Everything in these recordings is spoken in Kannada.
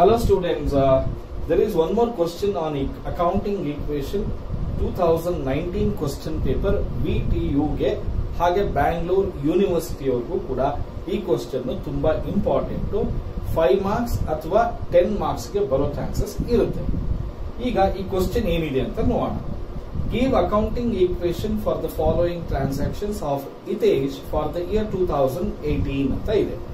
Hello students, uh, there is one more question on e- accounting equation. 2019 question paper VTU ಗೆ ಹಾಗೆ ಬ್ಯಾಂಗ್ಳೂರ್ ಯೂನಿವರ್ಸಿಟಿಯವ್ರಿಗೂ ಕೂಡ ಈ ಕ್ವಶನ್ ತುಂಬಾ ಇಂಪಾರ್ಟೆಂಟ್ ಫೈವ್ ಮಾರ್ಕ್ಸ್ ಅಥವಾ ಟೆನ್ ಮಾರ್ಕ್ಸ್ಗೆ ಬರೋ ಚಾನ್ಸಸ್ ಇರುತ್ತೆ. ಈಗ ಈ ಕ್ವಶನ್ ಏನಿದೆ ಅಂತ ನೋಡೋಣ. Give accounting equation for the following transactions of ಇತೇಜ್ for the year two thousand eighteen ಅಂತ ಇದೆ.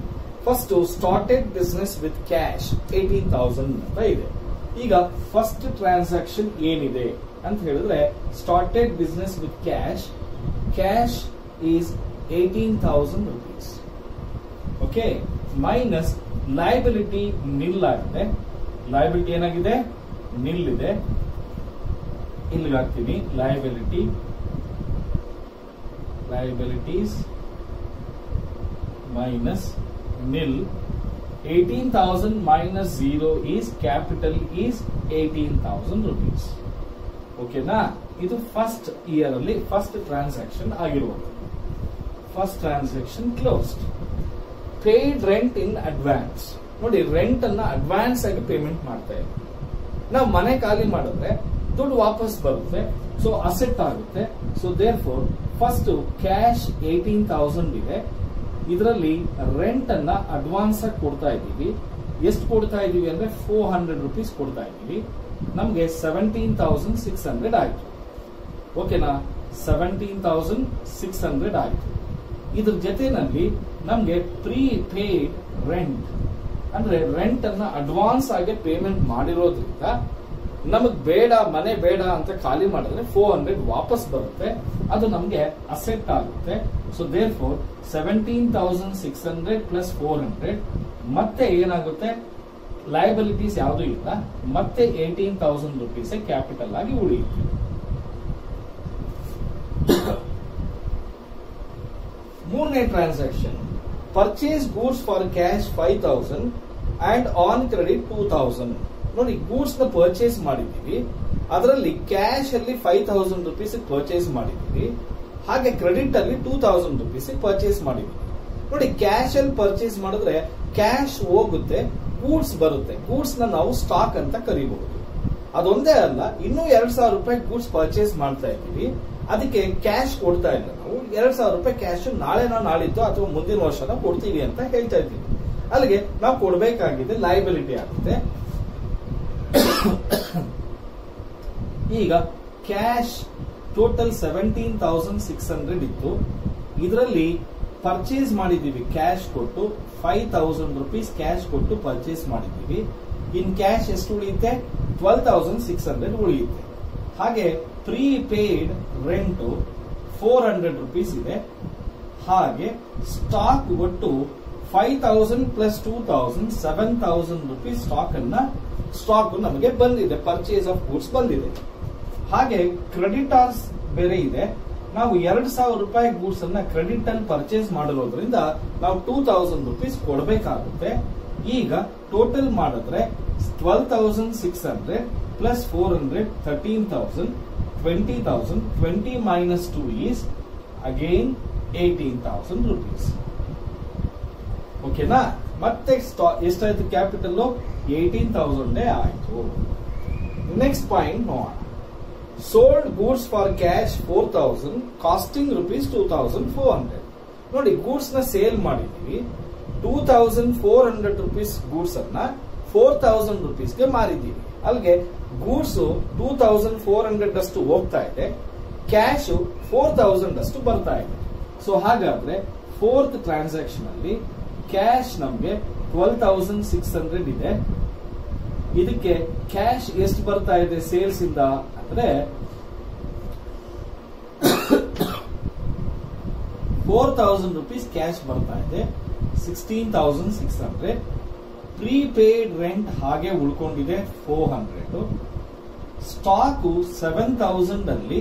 First started business with cash eighteen thousand ಅಂತ ಇದೆ ಈಗ ಫಸ್ಟ್ ಟ್ರಾನ್ಸಾಕ್ಷನ್ ಏನಿದೆ ಅಂತ ಹೇಳಿದ್ರೆ started business with cash cash is eighteen thousand rupees okay minus liability nil ಆಗಿದೆ ಲಯಬಿಲಿಟಿ ಏನಾಗಿದೆ? ನಿಲ್ ಇದೆ ಇಲ್ಲಿಗೆ ಹಾಕ್ತೀನಿ. Liability liabilities minus nil eighteen thousand minus zero is capital is rupees. Thousand rupees ಓಕೆನಾ ಇದು ಫಸ್ಟ್ ಇಯರ್ ಅಲ್ಲಿ ಫಸ್ಟ್ ಟ್ರಾನ್ಸಾಕ್ಷನ್ ಆಗಿರುವುದು first transaction closed paid rent in advance ನೋಡಿ ರೆಂಟ್ ಅನ್ನ ಅಡ್ವಾನ್ಸ್ ಆಗಿ ಪೇಮೆಂಟ್ ಮಾಡ್ತಾ ಇದ್ದೀವಿ ನಾವು ಮನೆ ಖಾಲಿ ಮಾಡಿದ್ರೆ ದುಡ್ಡು ವಾಪಸ್ ಬರುತ್ತೆ ಸೊ ಅಸೆಟ್ ಆಗುತ್ತೆ. So therefore first cash eighteen thousand ಇದೆ. ಇದರಲ್ಲಿ ರೆಂಟ್ ಅನ್ನ ಅಡ್ವಾನ್ಸ್ ಆಗಿ ಕೊಡ್ತಾ ಇದ್ದೀವಿ. ಎಷ್ಟು ಕೊಡ್ತಾ ಇದ್ದೀವಿ ಅಂದ್ರೆ ಫೋರ್ ಹಂಡ್ರೆಡ್ ರುಪೀಸ್ ಕೊಡ್ತಾ ಇದ್ದೀವಿ. ನಮ್ಗೆ ಸೆವೆಂಟೀನ್ ತೌಸಂಡ್ ಸಿಕ್ಸ್ ಹಂಡ್ರೆಡ್ ಆಯ್ತು. ಓಕೆನಾ? ಸೆವೆಂಟೀನ್ ತೌಸಂಡ್ ಸಿಕ್ಸ್ ಹಂಡ್ರೆಡ್ ಆಯ್ತು. ಇದ್ರ ಜೊತೆನಲ್ಲಿ ನಮ್ಗೆ ಪ್ರೀ ಪೇಡ್ ರೆಂಟ್ ಅಂದ್ರೆ ರೆಂಟ್ ಅನ್ನ ಅಡ್ವಾನ್ಸ್ ಆಗಿ ಪೇಮೆಂಟ್ ಮಾಡಿರೋದ್ರಿಂದ ನಮಗ್ ಬೇಡ, ಮನೆ ಬೇಡ ಅಂತ ಖಾಲಿ ಮಾಡಿದ್ರೆ ಫೋರ್ ಹಂಡ್ರೆಡ್ ವಾಪಸ್ ಬರುತ್ತೆ. ಅದು ನಮ್ಗೆ ಅಸೆಟ್ ಆಗುತ್ತೆ. So therefore seventeen thousand six hundred plus four hundred ಮತ್ತೆ ಏನಾಗುತ್ತೆ? ಲಯಬಿಲಿಟೀಸ್ ಯಾವುದು ಇಲ್ಲ. ಮತ್ತೆ ಏಟೀನ್ ತೌಸಂಡ್ ರುಪೀಸ್ ಕ್ಯಾಪಿಟಲ್ ಆಗಿ ಉಳಿಯುತ್ತೆ. ಮೂರನೇ transaction purchase goods for cash five thousand and on credit two thousand ನೋಡಿ ಗೂಡ್ಸ್ನ ಪರ್ಚೇಸ್ ಮಾಡಿದ್ದೀವಿ. ಅದರಲ್ಲಿ ಕ್ಯಾಶ್ ಅಲ್ಲಿ ಫೈವ್ ತೌಸಂಡ್ ರುಪೀಸ್ ಪರ್ಚೇಸ್ ಮಾಡಿದ್ದೀವಿ. ಹಾಗೆ ಕ್ರೆಡಿಟ್ ಅಲ್ಲಿ ಟೂ ತೌಸಂಡ್ ರುಪೀಸ್ ಪರ್ಚೇಸ್ ಮಾಡಿದ್ದೀವಿ. ನೋಡಿ ಕ್ಯಾಶ್ ಅಲ್ಲಿ ಪರ್ಚೇಸ್ ಮಾಡಿದ್ರೆ ಕ್ಯಾಶ್ ಹೋಗುತ್ತೆ ಗೂಡ್ಸ್ ಬರುತ್ತೆ. ಗೂಡ್ಸ್ನ ನಾವು ಸ್ಟಾಕ್ ಅಂತ ಕರಿಬಹುದು. ಅದೊಂದೇ ಅಲ್ಲ, ಇನ್ನೂ ಎರಡ್ ಸಾವಿರ ರೂಪಾಯಿ ಗೂಡ್ಸ್ ಪರ್ಚೇಸ್ ಮಾಡ್ತಾ ಇದ್ದೀವಿ. ಅದಕ್ಕೆ ಕ್ಯಾಶ್ ಕೊಡ್ತಾ ಇಲ್ಲ ನಾವು. ಎರಡ್ ಸಾವಿರ ರೂಪಾಯಿ ಕ್ಯಾಶ್ ನಾಳೆನೋ ನಾಳಿದ್ದು ಅಥವಾ ಮುಂದಿನ ವರ್ಷನ ಕೊಡ್ತೀವಿ ಅಂತ ಹೇಳ್ತಾ ಇದ್ದೀವಿ. ಅಲ್ಲಿಗೆ ನಾವು ಕೊಡಬೇಕಾಗಿದೆ ಲಯಬಿಲಿಟಿ ಆಗುತ್ತೆ. ಈಗ cash total seventeen thousand six hundred ಇತ್ತು. ಇದರಲ್ಲಿ ಪರ್ಚೇಸ್ ಮಾಡಿದ್ದೀವಿ ಕ್ಯಾಶ್ ಕೊಟ್ಟು ಫೈವ್ ತೌಸಂಡ್ ರುಪೀಸ್ ಕ್ಯಾಶ್ ಕೊಟ್ಟು ಪರ್ಚೇಸ್ ಮಾಡಿದ್ದೀವಿ. ಇನ್ ಕ್ಯಾಶ್ ಎಷ್ಟು ಉಳಿಯುತ್ತೆ? ಟ್ವೆಲ್ ತೌಸಂಡ್ ಸಿಕ್ಸ್ ಹಂಡ್ರೆಡ್ ಉಳಿಯುತ್ತೆ. ಹಾಗೆ prepaid rent four hundred rupees ಇದೆ. ಹಾಗೆ ಸ್ಟಾಕ್ ಒಟ್ಟು five thousand plus two thousand seven thousand rupees stock ಅನ್ನ ಸ್ಟಾಕ್ ನಮಗೆ ಬಂದಿದೆ ಪರ್ಚೇಸ್ ಆಫ್ ಗೂಡ್ಸ್ ಬಂದಿದೆ. ಹಾಗೆ ಕ್ರೆಡಿಟಾರ್ಸ್ ಬೇರೆ ಇದೆ. ನಾವು ಎರಡ್ ಸಾವಿರ ರೂಪಾಯಿ ಗೂಡ್ಸ್ ಅನ್ನ ಕ್ರೆಡಿಟ್ ಅಲ್ಲಿ ಪರ್ಚೇಸ್ ಮಾಡಿರೋದ್ರಿಂದ ನಾವು ಟೂ ತೌಸಂಡ್ ರುಪೀಸ್ ಕೊಡಬೇಕಾಗುತ್ತೆ. ಈಗ ಟೋಟಲ್ ಮಾಡಿದ್ರೆ twelve thousand six hundred plus four hundred thirteen thousand twenty thousand twenty minus two is again eighteen thousand rupees ಓಕೆನಾ? ಮತ್ತೆ ಎಷ್ಟಾಯ್ತು ಕ್ಯಾಪಿಟಲ್ ಏಯ್ಟೀನ್ ತೌಸಂಡ್ ಆಯ್ತು. ನೆಕ್ಸ್ಟ್ ಪಾಯಿಂಟ್ ನೋಡೋಣ sold goods for cash four thousand costing rupees two thousand four hundred ನೋಡಿ ಗೂಡ್ಸ್ನ ಸೇಲ್ ಮಾಡಿದೀವಿ two thousand four hundred rupees goods ಅನ್ನ ಫೋರ್ ತೌಸಂಡ್ ರುಪೀಸ್ಗೆ ಮಾರಿದ್ದೀವಿ. ಅಲ್ಲಿಗೆ goods two thousand four hundred ಅಷ್ಟು ಹೋಗ್ತಾ ಇದೆ. ಕ್ಯಾಶ್ ಫೋರ್ ತೌಸಂಡ್ ಅಷ್ಟು ಬರ್ತಾ ಇದೆ. ಸೊ ಹಾಗಾದ್ರೆ ಫೋರ್ತ್ ಟ್ರಾನ್ಸಾಕ್ಷನ್ ಅಲ್ಲಿ ಕ್ಯಾಶ್ ನಮ್ಗೆ ಟ್ವೆಲ್ ತೌಸಂಡ್ ಸಿಕ್ಸ್ ಹಂಡ್ರೆಡ್ ಇದೆ. ಇದಕ್ಕೆ ಕ್ಯಾಶ್ ಎಷ್ಟು ಬರ್ತಾ ಇದೆ ಸೇಲ್ಸ್ ಇಂದ ಅಂದ್ರೆ ಫೋರ್ ತೌಸಂಡ್ ರುಪೀಸ್ ಕ್ಯಾಶ್ ಬರ್ತಾ ಇದೆ sixteen thousand six hundred prepaid rent ಹಾಗೆ ಉಳ್ಕೊಂಡಿದೆ four hundred stock seven thousand ಅಲ್ಲಿ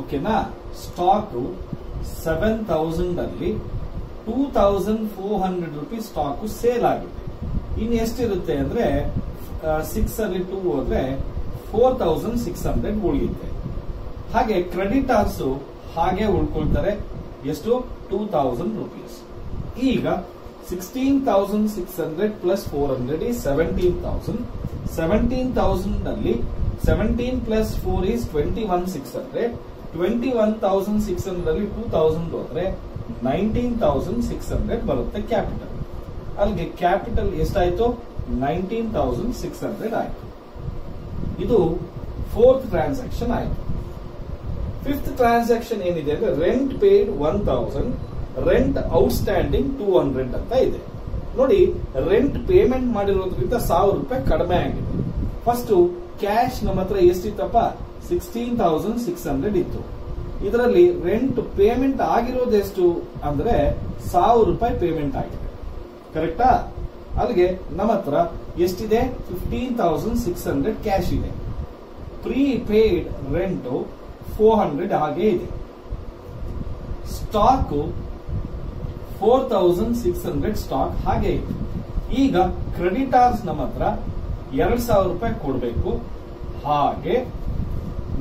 ಓಕೆನಾ ಸ್ಟಾಕು ಸೆವೆನ್ ತೌಸಂಡ್ ಅಲ್ಲಿ two thousand four hundred rupees stock sale ಆಗಿದೆ. ಇನ್ನು ಎಷ್ಟಿರುತ್ತೆ ಅಂದ್ರೆ ಸಿಕ್ಸ್ ಅಲ್ಲಿ ಟೂ ಹೋದ್ರೆ ಫೋರ್ ತೌಸಂಡ್ ಸಿಕ್ಸ್ ಹಂಡ್ರೆಡ್ ಉಳಿಯುತ್ತೆ. ಹಾಗೆ ಕ್ರೆಡಿಟರ್ಸ್ ಹಾಗೆ ಉಳ್ಕೊಳ್ತಾರೆ. ಎಷ್ಟು? ಟೂ ತೌಸಂಡ್ ರುಪೀಸ್ ಈಗ sixteen thousand six hundred plus four hundred ಈ seventeen thousand seventeen ತೌಸಂಡ್ನಲ್ಲಿ seventeen plus four is twenty one six hundred twenty one thousand six hundred ಅಲ್ಲಿ ಟೂ ತೌಸಂಡ್ ಹೋದ್ರೆ ನೈನ್ಟೀನ್ ತೌಸಂಡ್ ಸಿಕ್ಸ್ ಹಂಡ್ರೆಡ್ ಬರುತ್ತೆ ಕ್ಯಾಪಿಟಲ್. ಅಲ್ಲಿಗೆ ಕ್ಯಾಪಿಟಲ್ ಎಷ್ಟಾಯ್ತು? ನೈನ್ಟೀನ್ ತೌಸಂಡ್ ಸಿಕ್ಸ್ ಹಂಡ್ರೆಡ್ ಆಯ್ತು. ಇದು ಫೋರ್ತ್ ಟ್ರಾನ್ಸಾಕ್ಷನ್ ಆಯ್ತು. ಫಿಫ್ತ್ ಟ್ರಾನ್ಸಾಕ್ಷನ್ ಏನಿದೆ ಅಂದ್ರೆ rent paid one thousand rent outstanding two hundred ಅಂತ ಇದೆ. ನೋಡಿ ರೆಂಟ್ ಪೇಮೆಂಟ್ ಮಾಡಿರೋದ್ರಿಂದ ಸಾವಿರ ರೂಪಾಯಿ ಕಡಿಮೆ ಆಗಿದೆ. ಫಸ್ಟ್ ಕ್ಯಾಶ್ ನಮ್ಮ ಹತ್ರ ಎಷ್ಟಿತ್ತಪ್ಪ? ಸಿಕ್ಸ್ಟೀನ್ ತೌಸಂಡ್ ಸಿಕ್ಸ್ ಹಂಡ್ರೆಡ್ ಇತ್ತು. ಇದರಲ್ಲಿ ರೆಂಟ್ ಪೇಮೆಂಟ್ ಆಗಿರೋದೆಷ್ಟು ಅಂದ್ರೆ ಸಾವಿರ ರೂಪಾಯಿ ಪೇಮೆಂಟ್ ಆಗಿದೆ. ಕರೆಕ್ಟಾ ಅಲ್ಲಿಗೆ ನಮ್ಮ ಹತ್ರ ಎಷ್ಟಿದೆ? Fifteen thousand six hundred cash ಇದೆ. Prepaid rent four hundred ಹಾಗೆ ಇದೆ. Stock four thousand six hundred stock ಹಾಗೆ ಇದೆ. ಈಗ ಕ್ರೆಡಿಟಾರ್ಸ್ ನಮ್ಮ ಹತ್ರ ಎರಡ್ ಸಾವಿರ ರೂಪಾಯಿ ಕೊಡಬೇಕು. ಹಾಗೆ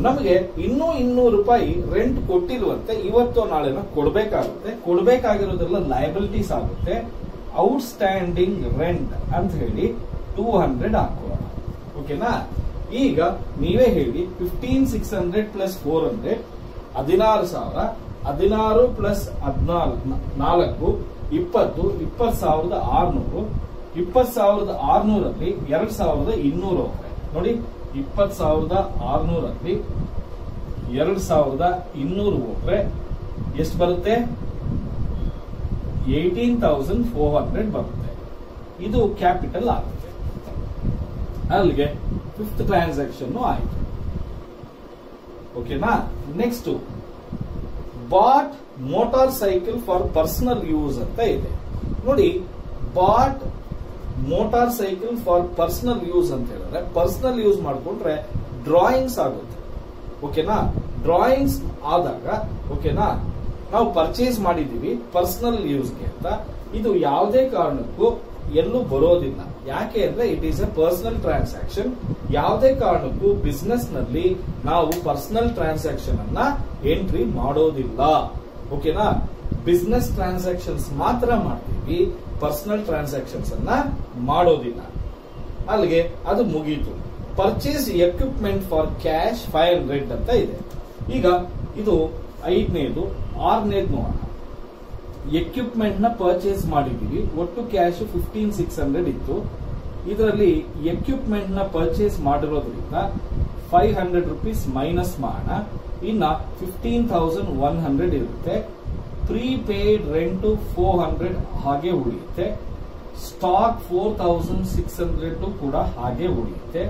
ನಮಗೆ ಇನ್ನೂ ಇನ್ನೂರು ರೂಪಾಯಿ ರೆಂಟ್ ಕೊಟ್ಟಿರುವಂತೆ ಇವತ್ತು ನಾಳೆನ ಕೊಡಬೇಕಾಗುತ್ತೆ. ಕೊಡಬೇಕಾಗಿರೋದ್ರೆಲ್ಲ ಲಯಬಿಲಿಟೀಸ್ ಆಗುತ್ತೆ. ಔಟ್ಸ್ಟ್ಯಾಂಡಿಂಗ್ ರೆಂಟ್ ಅಂತ ಹೇಳಿ ಟೂ ಹಂಡ್ರೆಡ್ ಹಾಕೋಣ. ಓಕೆನಾ? ಈಗ ನೀವೇ ಹೇಳಿ fifteen six hundred plus four hundred ಹದಿನಾರು ಸಾವಿರ, ಹದಿನಾರು ಪ್ಲಸ್ ಹದಿನಾಲ್ಕು ನಾಲ್ಕು, ಇಪ್ಪತ್ತು ಇಪ್ಪತ್ತು ಸಾವಿರದ ಆರ್ನೂರು, ಇಪ್ಪತ್ತು ಸಾವಿರದ ಆರ್ನೂರಲ್ಲಿ ಎರಡು ಸಾವಿರದ ಇನ್ನೂರು ಹೋಗ್ರೆ ನೋಡಿ, ಇಪ್ಪತ್ತು ಸಾವಿರದ ಆರ್ನೂರಲ್ಲಿ ಎರಡ್ ಸಾವಿರದ ಇನ್ನೂರು ಹೋಗ್ರೆ ಎಷ್ಟು ಬರುತ್ತೆ? ಏಯ್ಟೀನ್ ತೌಸಂಡ್ ಫೋರ್ ಹಂಡ್ರೆಡ್ ಬರುತ್ತೆ. ಇದು ಕ್ಯಾಪಿಟಲ್ ಆಗುತ್ತೆ. ಅಲ್ಲಿಗೆ ಫಿಫ್ತ್ ಟ್ರಾನ್ಸಾಕ್ಷನ್ ಆಯ್ತು. ಓಕೆನಾ? Next bought motorcycle for personal use ಅಂತ ಇದೆ. ನೋಡಿ bought motorcycle for personal use ಅಂತ ಹೇಳಿದ್ರೆ, ಪರ್ಸನಲ್ ಯೂಸ್ ಮಾಡಿಕೊಂಡ್ರೆ ಡ್ರಾಯಿಂಗ್ಸ್ ಆಗುತ್ತೆ. ಓಕೆನಾ? ಡ್ರಾಯಿಂಗ್ಸ್ ಆದಾಗ, ಓಕೆನಾ? ನಾವು ಪರ್ಚೇಸ್ ಮಾಡಿದೀವಿ ಪರ್ಸನಲ್ ಯೂಸ್ಗೆ ಅಂತ. ಇದು ಯಾವುದೇ ಕಾರಣಕ್ಕೂ ಎಲ್ಲೂ ಬರೋದಿಲ್ಲ. ಯಾಕೆ ಅಂದ್ರೆ it is a personal transaction ಯಾವುದೇ ಕಾರಣಕ್ಕೂ ಬಿಸ್ನೆಸ್ನಲ್ಲಿ ನಾವು ಪರ್ಸನಲ್ ಟ್ರಾನ್ಸಾಕ್ಷನ್ ಅನ್ನ ಎಂಟ್ರಿ ಮಾಡೋದಿಲ್ಲ. ಓಕೆನಾ? ಬಿಸ್ನೆಸ್ ಟ್ರಾನ್ಸಾಕ್ಷನ್ಸ್ ಮಾತ್ರ ಮಾಡ್ತೀವಿ ಪರ್ಸನಲ್ ಟ್ರಾನ್ಸಾಕ್ಷನ್ಸ್ ಅನ್ನ ಮಾಡೋದಿಲ್ಲ. ಅಲ್ಲಿಗೆ ಅದು ಮುಗೀತು. Purchase equipment for cash five hundred ಅಂತ ಇದೆ. ಈಗ ಇದು ಐದನೇದು, ಆರನೇದು ನೋಡೋಣ. ಎಕ್ವಿಪ್ಮೆಂಟ್ನ ಪರ್ಚೇಸ್ ಮಾಡಿದೀವಿ ಒಟ್ಟು ಕ್ಯಾಶ್ ಫಿಫ್ಟೀನ್ ಸಿಕ್ಸ್ ಹಂಡ್ರೆಡ್ ಇತ್ತು. ಇದರಲ್ಲಿ ಎಕ್ವಿಪ್ಮೆಂಟ್ನ ಪರ್ಚೇಸ್ ಮಾಡಿರೋದ್ರಿಂದ ಫೈವ್ ಹಂಡ್ರೆಡ್ ರುಪೀಸ್ ಮೈನಸ್ ಮಾಡೋಣ ಇನ್ನ ಫಿಫ್ಟೀನ್ ಥೌಸಂಡ್ ಒನ್ ಹಂಡ್ರೆಡ್ ಇರುತ್ತೆ. Prepaid rent four hundred ಹಾಗೆ ಉಳಿಯುತ್ತೆ. Stock four thousand six hundred ಕೂಡ ಹಾಗೆ ಉಳಿಯುತ್ತೆ.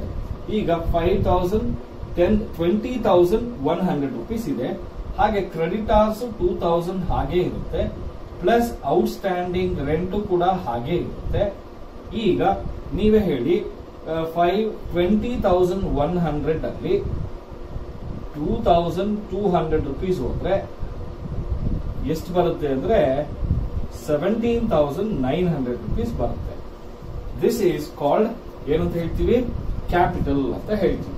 ಈಗ five thousand ten twenty thousand one hundred rupees ಇದೆ. ಹಾಗೆ ಕ್ರೆಡಿಟ್ ಆರ್ಸ್ ಟೂ ತೌಸಂಡ್ ಹಾಗೆ ಇರುತ್ತೆ. ಪ್ಲಸ್ ಔಟ್ಸ್ಟ್ಯಾಂಡಿಂಗ್ ರೆಂಟು ಕೂಡ ಹಾಗೆ ಇರುತ್ತೆ. ಈಗ ನೀವೇ ಹೇಳಿ five twenty thousand one hundred ಅಲ್ಲಿ two thousand two hundred rupees ಹೋದ್ರೆ ಎಷ್ಟು ಬರುತ್ತೆ ಅಂದ್ರೆ seventeen thousand nine hundred rupees ಬರುತ್ತೆ. ದಿಸ್ ಈಸ್ ಕಾಲ್ಡ್ ಏನಂತ ಹೇಳ್ತೀವಿ? ಕ್ಯಾಪಿಟಲ್ ಅಂತ ಹೇಳ್ತೀವಿ.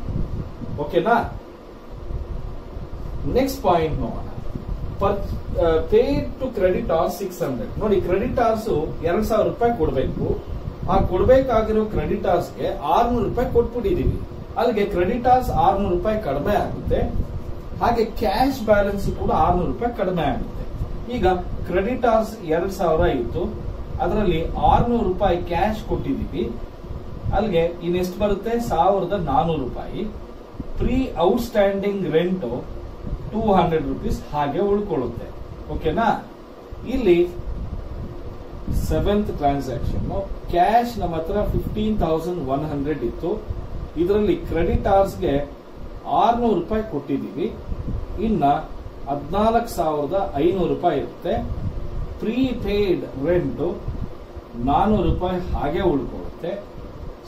ಓಕೆನಾ ನೆಕ್ಸ್ಟ್ ಪಾಯಿಂಟ್ ನೋಡೋಣ. Pay to creditor six hundred ನೋಡಿ ಕ್ರೆಡಿಟ್ ಆರ್ಸ್ ಎರಡ್ ಸಾವಿರ ರೂಪಾಯಿ ಕೊಡಬೇಕು. ಆ ಕೊಡಬೇಕಾಗಿರೋ ಕ್ರೆಡಿಟ್ ಆರ್ಸ್ಗೆ ಆರ್ನೂರು ರೂಪಾಯಿ ಕೊಟ್ಬಿಟ್ಟಿದೀವಿ. ಅಲ್ಲಿಗೆ ಕ್ರೆಡಿಟ್ ಆರ್ಸ್ ಆರ್ನೂರು ರೂಪಾಯಿ ಕಡಿಮೆ ಆಗುತ್ತೆ. ಹಾಗೆ ಕ್ಯಾಶ್ ಬ್ಯಾಲೆನ್ಸ್ ಕೂಡ ಆರ್ನೂರು ರೂಪಾಯಿ ಕಡಿಮೆ ಆಗುತ್ತೆ. ಈಗ ಕ್ರೆಡಿಟಾರ್ಸ್ ಎರಡ್ ಸಾವಿರ ಇತ್ತು. ಅದರಲ್ಲಿ ಆರ್ನೂರು ರೂಪಾಯಿ ಕ್ಯಾಶ್ ಕೊಟ್ಟಿದ್ದೀವಿ. ಅಲ್ಲಿಗೆ ಇನ್ನೆಷ್ಟು ಬರುತ್ತೆ? ಸಾವಿರದ ನಾನೂರು ರೂಪಾಯಿ. Pre outstanding rent two hundred rupees ಹಾಗೆ ಉಳ್ಕೊಳ್ಳುತ್ತೆ. ಓಕೆನಾ ಇಲ್ಲಿ ಸೆವೆಂತ್ ಟ್ರಾನ್ಸಾಕ್ಷನ್ ಕ್ಯಾಶ್ ನಮ್ಮ ಹತ್ರ ಫಿಫ್ಟೀನ್ ತೌಸಂಡ್ ಒನ್ ಹಂಡ್ರೆಡ್ ಇತ್ತು. ಇದರಲ್ಲಿ ಕ್ರೆಡಿಟ್ ಆರ್ಸ್ಗೆ ಆರ್ನೂರು ರೂಪಾಯಿ ಕೊಟ್ಟಿದ್ದೀವಿ. ಇನ್ನ ಹದಿನಾಲ್ಕು ಸಾವಿರದ ಐನೂರು ರೂಪಾಯಿ ಇರುತ್ತೆ. ಪ್ರೀಪೇಯ್ಡ್ ರೆಂಟು ರೆಂಟ್ ನಾನೂರು ರೂಪಾಯಿ ಹಾಗೆ ಉಳ್ಕೊಳ್ಳುತ್ತೆ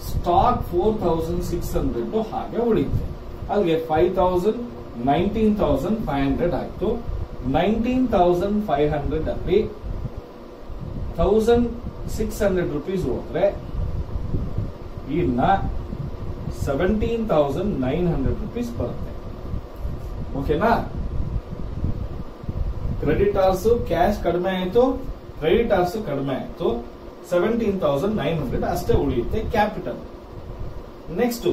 stock four thousand six hundred ಹಾಗೆ ಉಳಿಯುತ್ತೆ. ಅಲ್ಲಿಗೆ five thousand nineteen thousand five hundred ಆಯಿತು. ನೈನ್ಟೀನ್ ತೌಸಂಡ್ ಫೈವ್ ಹಂಡ್ರೆಡ್ ಅಲ್ಲಿ ತೌಸಂಡ್ ಸಿಕ್ಸ್ ಹಂಡ್ರೆಡ್ ರುಪೀಸ್ ಹೋದ್ರೆ ಇನ್ನ seventeen thousand nine hundred rupees ಬರುತ್ತೆ. ಓಕೆನಾ ಕ್ರೆಡಿಟಾರ್ಸ್ ಕ್ಯಾಶ್ ಕಡಿಮೆ ಆಯಿತು ಕ್ರೆಡಿಟಾರ್ಸ್ ಕಡಿಮೆ ಆಯಿತು. ಸೆವೆಂಟೀನ್ ತೌಸಂಡ್ ನೈನ್ ಹಂಡ್ರೆಡ್ ಅಷ್ಟೇ ಉಳಿಯುತ್ತೆ capital next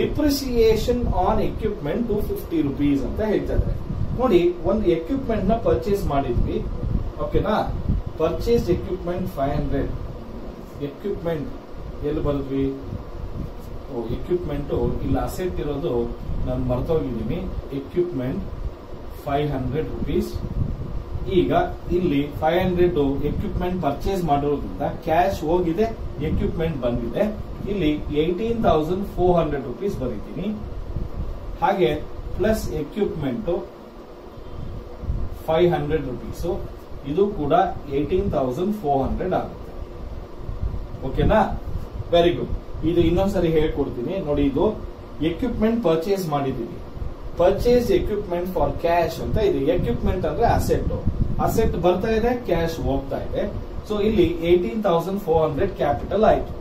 depreciation on equipment two fifty rupees ಅಂತ ಹೇಳ್ತಾರೆ ನೋಡಿ, ಒಂದು ಎಕ್ವಿಪ್ಮೆಂಟ್ನ ಪರ್ಚೇಸ್ ಮಾಡಿದ್ವಿ. ಓಕೆನಾ purchase equipment five hundred equipment ಎಲ್ಲಿ ಬಂದ್ವಿ ಓ ಎಕ್ವಿಪ್ಮೆಂಟ್ ಇಲ್ಲಿ ಅಸೆಟ್ ಇರೋದು, ನಾನು ಮರ್ತೋಗಿದ್ದೀನಿ. ಎಕ್ವಿಪ್ಮೆಂಟ್ ಫೈವ್ ಹಂಡ್ರೆಡ್ ರುಪೀಸ್ ಈಗ ಇಲ್ಲಿ ಫೈವ್ ಹಂಡ್ರೆಡ್ ಎಕ್ವಿಪ್ಮೆಂಟ್ ಪರ್ಚೇಸ್ ಮಾಡಿರೋದ್ರಿಂದ ಕ್ಯಾಶ್ ಹೋಗಿದೆ ಎಕ್ವಿಪ್ಮೆಂಟ್ ಬಂದಿದೆ. ಇಲ್ಲಿ eighteen thousand four hundred rupees ಬರೀತೀನಿ. ಹಾಗೆ plus equipment five hundred rupees ಇದು ಕೂಡ ಏಯ್ಟೀನ್ ತೌಸಂಡ್ ಫೋರ್ ಹಂಡ್ರೆಡ್ ಆಗುತ್ತೆ. ಓಕೆನಾ ವೆರಿ ಗುಡ್ ಇದು ಇನ್ನೊಂದ್ಸರಿ ಹೇಳ್ಕೊಡ್ತೀನಿ. ನೋಡಿ ಇದು ಎಕ್ವಿಪ್ಮೆಂಟ್ ಪರ್ಚೇಸ್ ಮಾಡಿದೀವಿ ಪರ್ಚೇಸ್ ಎಕ್ವಿಪ್ಮೆಂಟ್ ಫಾರ್ ಕ್ಯಾಶ್ ಅಂತ ಇದೆ. ಎಕ್ವಿಪ್ಮೆಂಟ್ ಅಂದ್ರೆ ಅಸೆಟ್ ಅಸೆಟ್ ಬರ್ತಾ ಇದೆ ಕ್ಯಾಶ್ ಹೋಗ್ತಾ ಇದೆ. ಸೊ ಇಲ್ಲಿ eighteen thousand four hundred capital ಆಯ್ತು.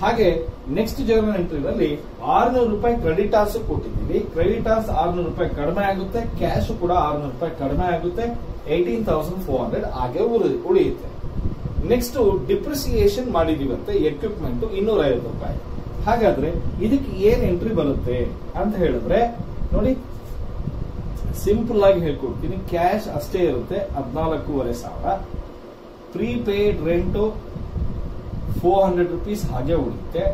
ಹಾಗೆ ನೆಕ್ಸ್ಟ್ ಜರ್ನಲ್ ಎಂಟ್ರಿನಲ್ಲಿ ಆರ್ನೂರು ರೂಪಾಯಿ ಕ್ರೆಡಿಟಾರ್ಸ್ ಕೊಟ್ಟಿದ್ದೀವಿ ಕ್ರೆಡಿಟಾರ್ಸ್ ಆರ್ನೂರು ರೂಪಾಯಿ ಕಡಿಮೆ ಆಗುತ್ತೆ. ಕ್ಯಾಶ್ ಕೂಡ ಆರ್ನೂರು ರೂಪಾಯಿ ಕಡಿಮೆ ಆಗುತ್ತೆ. ಏಯ್ಟೀನ್ ತೌಸಂಡ್ ಫೋರ್ ಹಂಡ್ರೆಡ್ ಹಾಗೆ ಉಳಿ- ಉಳಿಯುತ್ತೆ. ನೆಕ್ಸ್ಟ್ ಡಿಪ್ರಿಸಿಯೇಷನ್ ಮಾಡಿದೀವಂತೆ ಎಕ್ವಿಪ್ಮೆಂಟ್ ಇನ್ನೂರ ಐವತ್ತು ರೂಪಾಯಿ. ಹಾಗಾದ್ರೆ ಇದಕ್ಕೆ ಏನ್ ಎಂಟ್ರಿ ಬರುತ್ತೆ ಅಂತ ಹೇಳಿದ್ರೆ ನೋಡಿ ಸಿಂಪಲ್ ಆಗಿ ಹೇಳ್ಕೊಡ್ತೀನಿ ಕ್ಯಾಶ್ ಅಷ್ಟೇ ಇರುತ್ತೆ, ಹದಿನಾಲ್ಕೂವರೆ ಸಾವಿರ. Prepaid rent four hundred rupees ಹಾಗೆ ಉಳಿಯುತ್ತೆ.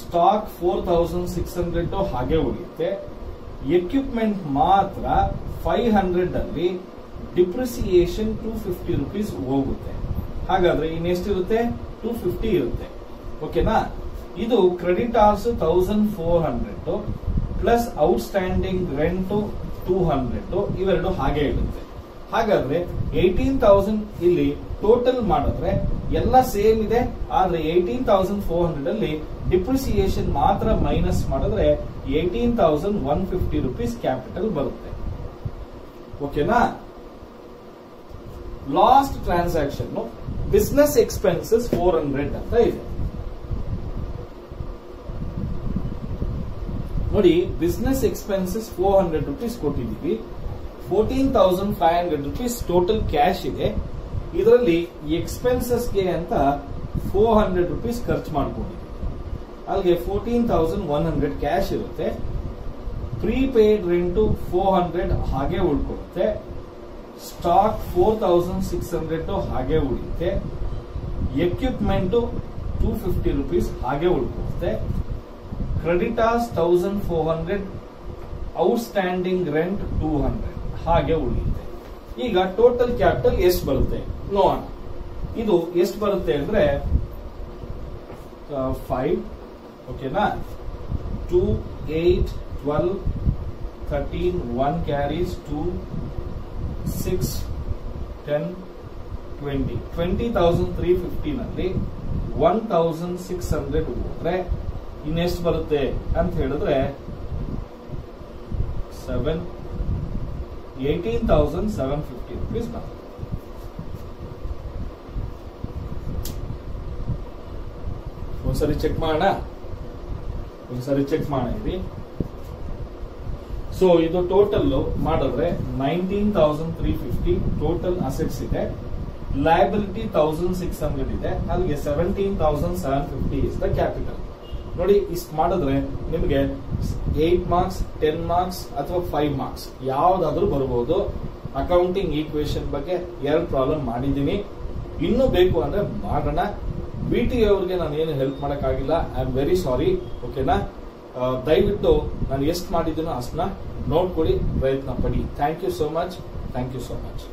Stock four thousand six hundred ಹಾಗೆ ಉಳಿಯುತ್ತೆ. ಎಕ್ವಿಪ್ಮೆಂಟ್ ಮಾತ್ರ ಫೈವ್ ಹಂಡ್ರೆಡ್ ಅಲ್ಲಿ, ಡಿಪ್ರಿಸಿಯೇಷನ್ ಟೂ ಫಿಫ್ಟಿ ರುಪೀಸ್ ಹೋಗುತ್ತೆ. ಹಾಗಾದ್ರೆ ಇನ್ನೆಷ್ಟಿರುತ್ತೆ? ಟೂ ಫಿಫ್ಟಿ ಇರುತ್ತೆ. ಓಕೆನಾ? ಇದು creditor thousand four hundred. Plus outstanding rent two hundred ಇವೆರಡು ಹಾಗೆ ಇರುತ್ತೆ. ಹಾಗಾದ್ರೆ ಏಯ್ಟೀನ್ ತೌಸಂಡ್ ಇಲ್ಲಿ ಟೋಟಲ್ ಮಾಡಿದ್ರೆ ಎಲ್ಲ ಸೇಮ್ ಇದೆ, ಆದ್ರೆ ಏಯ್ಟೀನ್ ತೌಸಂಡ್ ಫೋರ್ ಹಂಡ್ರೆಡ್ ಅಲ್ಲಿ ಡಿಪ್ರಿಸಿಯೇಷನ್ ಮಾತ್ರ ಮೈನಸ್ ಮಾಡಿದ್ರೆ eighteen thousand one fifty rupees capital ಬರುತ್ತೆ. ಓಕೆನಾ last transaction business expenses four hundred ಅಂತ ಇದೆ. ನೋಡಿ business expenses four hundred rupees ಕೊಟ್ಟಿದ್ದೀವಿ. Fourteen thousand five hundred rupees total cash ಇದೆ. ಇದರಲ್ಲಿ ಎಕ್ಸ್ಪೆನ್ಸಸ್ಗೆ ಅಂತ ಫೋರ್ ಹಂಡ್ರೆಡ್ ರುಪೀಸ್ ಖರ್ಚು ಮಾಡ್ಕೊಂಡಿದ್ದೀವಿ. ಅಲ್ಲಿಗೆ fourteen thousand one hundred cash ಇರುತ್ತೆ. ಪ್ರೀಪೇಯ್ಡ್ ರೆಂಟು ಫೋರ್ ಹಂಡ್ರೆಡ್ ಹಾಗೆ ಉಳ್ಕೊಡುತ್ತೆ stock four thousand six hundred ಹಾಗೆ ಉಳಿಯುತ್ತೆ. ಎಕ್ವಿಪ್ಮೆಂಟು ಟೂ ಫಿಫ್ಟಿ ರುಪೀಸ್ ಹಾಗೆ ಉಳ್ಕೊಳುತ್ತೆ creditors thousand four hundred outstanding rent two hundred ಹಾಗೆ ಉಳಿಯುತ್ತೆ. ಈಗ ಟೋಟಲ್ ಕ್ಯಾಪಿಟಲ್ ಎಷ್ಟು ಬರುತ್ತೆ? ನೋಡೋಣ. ಇದು ಎಷ್ಟು ಬರುತ್ತೆ ಅಂದ್ರೆ ಫೈವ್ ಓಕೆನಾ two eight twelve thirteen one carries two six ten twenty twenty thousand three ಫಿಫ್ಟಿನಲ್ಲಿ one thousand six hundred ಹೋದ್ರೆ ಇನ್ನೆಷ್ಟು ಬರುತ್ತೆ ಅಂತ ಹೇಳಿದ್ರೆ seven eighteen thousand seven fifty rupees ಬರುತ್ತೆ. ಒಂದ್ಸರಿ ಚೆಕ್ ಮಾಡೋಣ. ಒಂದ್ಸರಿ ಚೆಕ್ ಮಾಡಿ ಸೊ ಇದು ಟೋಟಲ್ ಮಾಡಿದ್ರೆ nineteen thousand three fifty total assets ಇದೆ. ಲಯಬಿಲಿಟಿ ತೌಸಂಡ್ ಸಿಕ್ಸ್ ಹಂಡ್ರೆಡ್ ಇದೆ. ಅಲ್ಲಿಗೆ seventeen thousand seven fifty is the capital ನೋಡಿ ಇಷ್ಟು ಮಾಡಿದ್ರೆ ನಿಮಗೆ ಏಟ್ ಮಾರ್ಕ್ಸ್ ಟೆನ್ ಮಾರ್ಕ್ಸ್ ಅಥವಾ ಫೈವ್ ಮಾರ್ಕ್ಸ್ ಯಾವ್ದಾದ್ರೂ ಬರ್ಬೋದು. ಅಕೌಂಟಿಂಗ್ ಈಕ್ವೇಶನ್ ಬಗ್ಗೆ ಎರಡು ಪ್ರಾಬ್ಲಮ್ ಮಾಡಿದ್ದೀನಿ. ಇನ್ನೂ ಬೇಕು ಅಂದ್ರೆ ಮಾಡೋಣ. ಬಿ ಟಿ ಅವ್ರಿಗೆ ನಾನು ಏನು ಹೆಲ್ಪ್ ಮಾಡೋಕ್ಕಾಗಿಲ್ಲ. ಐ ಆಮ್ ವೆರಿ ಸಾರಿ ಓಕೆನಾ ದಯವಿಟ್ಟು ನಾನು ಎಷ್ಟು ಮಾಡಿದ್ದೀನೋ ಅಷ್ಟನ್ನ ನೋಡ್ಕೊಳ್ಳಿ, ಪ್ರಯತ್ನ ಪಡಿ. Thank you so much thank you so much